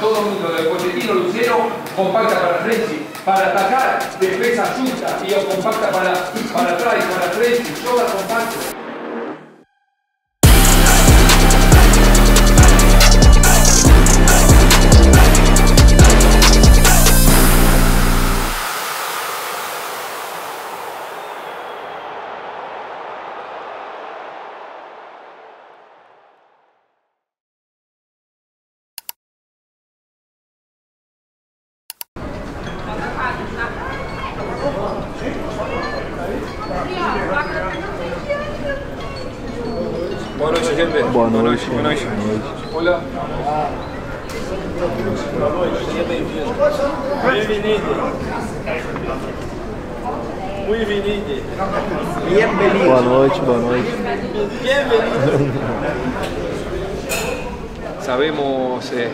todo el mundo, del Pochettino, Lucero, compacta para Frenzy, para atacar, defensa suya, y compacta para, para atrás, para Frenzy, yo la compacto. Boa noite, gente. Boa noite. Boa noite. Olá. Seja bem-vindo. Bem-vindo. Bem-vindo. Bem-vindo. Boa noite, boa noite. Sabemos eh,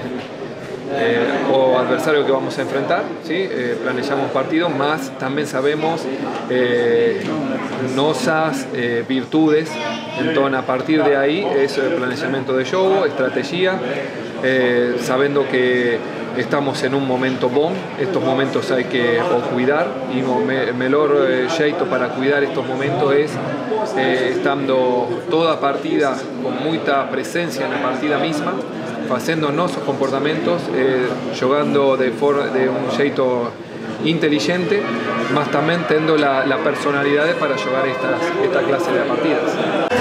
eh, o adversario que vamos a enfrentar, ¿sí? Eh, planejamos partido, más también sabemos eh, eh, virtudes. Entonces, a partir de ahí es el planeamiento de juego, estrategia, eh, sabiendo que estamos en un momento bom, estos momentos hay que cuidar y o me, melhor eh, jeito para cuidar estos momentos es estando toda partida con mucha presencia en la partida misma, haciendo nuestros comportamientos, eh, jugando de, de un jeito inteligente, más también teniendo la, la para jugar estas, esta clase de partidas.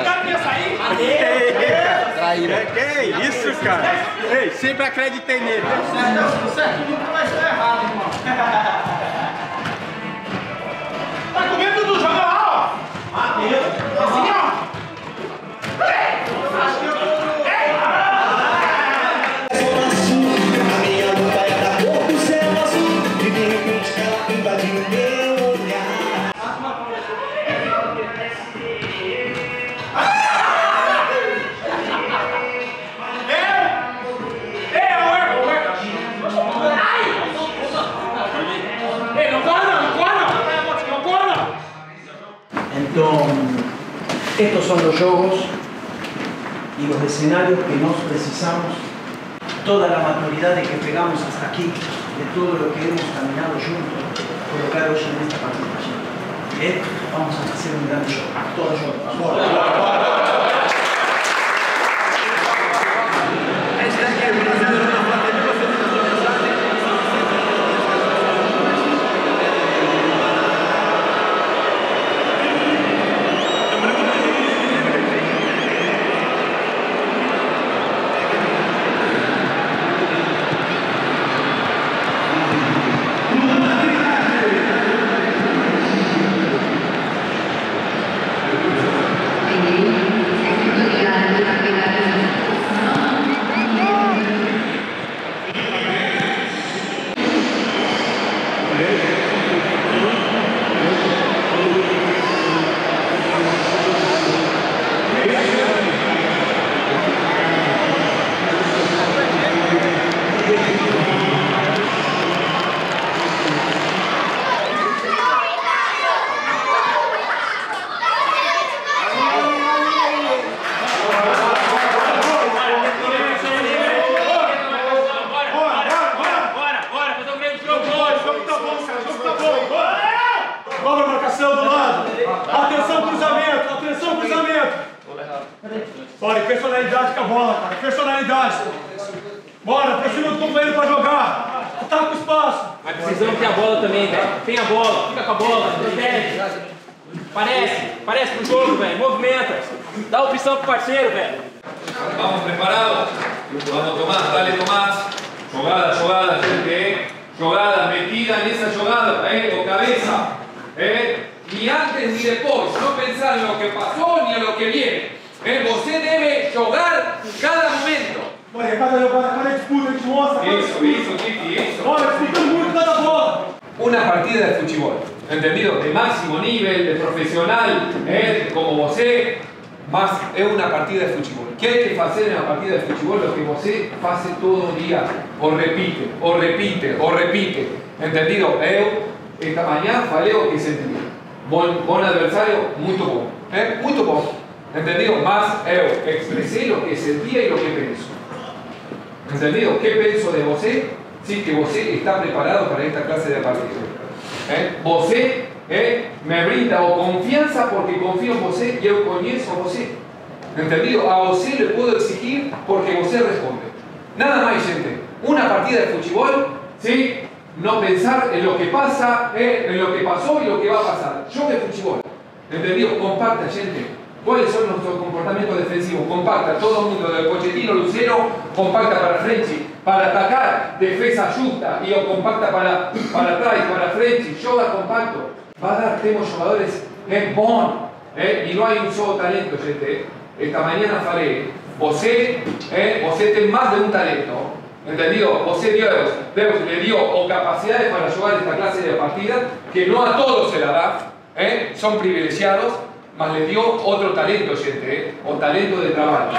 o cara queria sair? Que isso, cara? Ei, sempre acreditei nele. Certo, certo, nunca vai errado, irmão. Estos son los juegos y los escenarios que nos precisamos, toda la maturidad de que pegamos hasta aquí, de todo lo que hemos caminado juntos, colocar hoy en esta participación. ¿Eh? Vamos a hacer un gran show, todos juntos. Atenção, cruzamento! Atenção, cruzamento! E personalidade com a bola, cara! Personalidade! Bora, aproxima do companheiro pra jogar! Ataca o espaço! Mas precisamos ter a bola também, velho. Tem a bola, fica com a bola, protege. Parece, parece pro jogo, velho. Movimenta. Dá opção pro parceiro, velho. Vamos preparados. Vamos Tomás, dale Tomás. Jugada, jugada, gente, eh. Jugada, metida en esa jugada, eh, o cabeza. Eh. Ni antes ni después, no pensar en lo que pasó ni en lo que viene. Eh. Você debe jugar cada momento. Bora, cada jogada, cada disputa, a gente mostra! cada Isso, disputa. isso, Titi, isso. Bora, disputando muito cada bola! Una partida de fútbol, ¿entendido? De máximo nivel, de profesional, eh, como você, más es una partida de fútbol. ¿Qué hay que hacer en la partida de fútbol? Lo que você hace todo el día, o repite, o repite, o repite, ¿entendido? Eu esta manhã falei o que senti. Bom, bom adversário, muito bom. É? Muito bom. Entendido? Mas eu que sentia e o que penso. Entendido? O que penso de você? Sim, que você está preparado para esta classe de partido. É? Você me brinda o confiança porque confio em você e eu conheço você. Entendido? A você lhe posso exigir porque você responde. Nada más, gente. Una partida de fútbol, ¿sí? No pensar en lo que pasa, eh, en lo que pasó y lo que va a pasar. Yo de fútbol. ¿Entendido? Compacta, gente. ¿Cuáles son nuestros comportamientos defensivos? Compacta, todo el mundo, del Pochettino, Lucero, compacta para Frenchy, para atacar, defensa justa, y compacta para, para atrás, para Frenchy, joga compacto. Va a dar, tenemos jugadores en bon, eh, y no hay un solo talento, gente. Esta mañana falei, você, eh, más de un talento, entendido? Você Dios, Deus le dio o capacidades para jugar esta clase de partida que no a todos se la da, eh, son privilegiados, mas le dio otro talento, gente, eh, o talento de trabajo.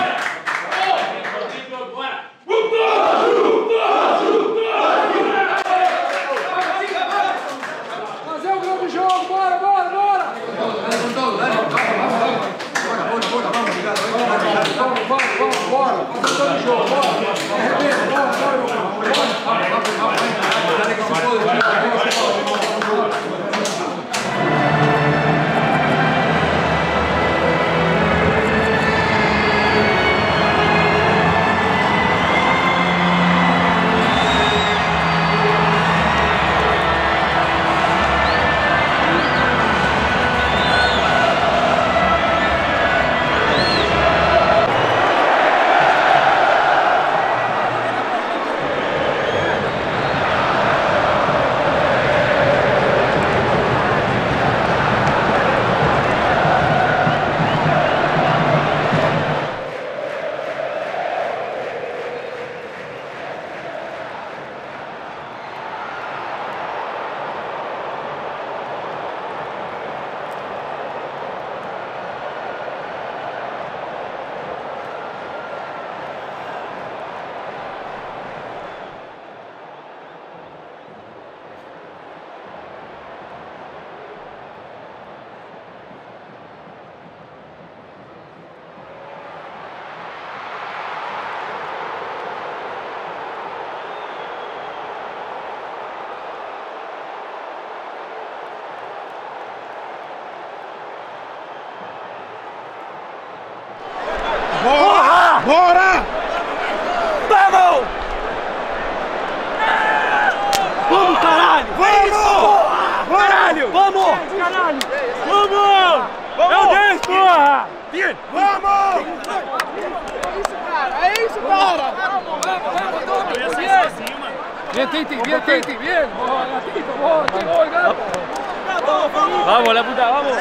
Deus, porra! Vamos! Bien, Titi, bien, Titi, bien! Boa, gatito, boa, que gol, gato! Vamos, la puta, vamos.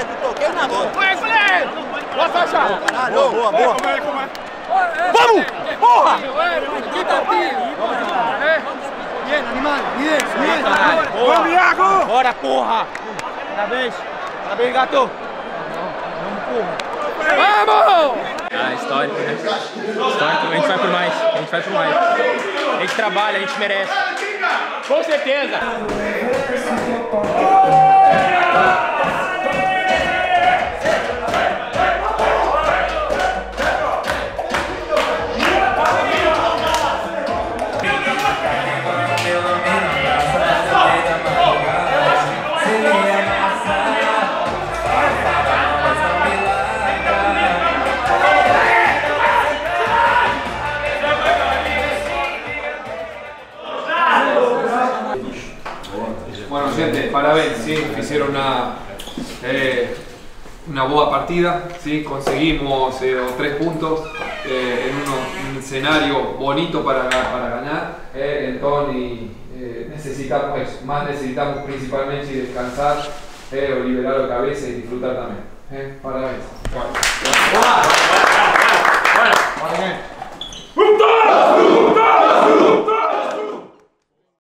Boa, faixa! Boa, boa, boa. Vamos! Porra! Quita o tiro! Bien, animal, bien, bien! Vamos, Iago! Bora, porra! Parabéns! Parabéns, gato! Vamos! Ah, histórico, né? Histórico, a gente vai por mais, a gente vai por mais. A gente trabalha, a gente merece. Com certeza! hicieron una, eh, una partida, ¿sí? conseguimos tres puntos en un escenario bonito para, para ganar, entonces necesitamos eso, más necesitamos principalmente descansar, o liberar la cabeza y disfrutar también. Para eso. Bueno. Bueno. Bueno.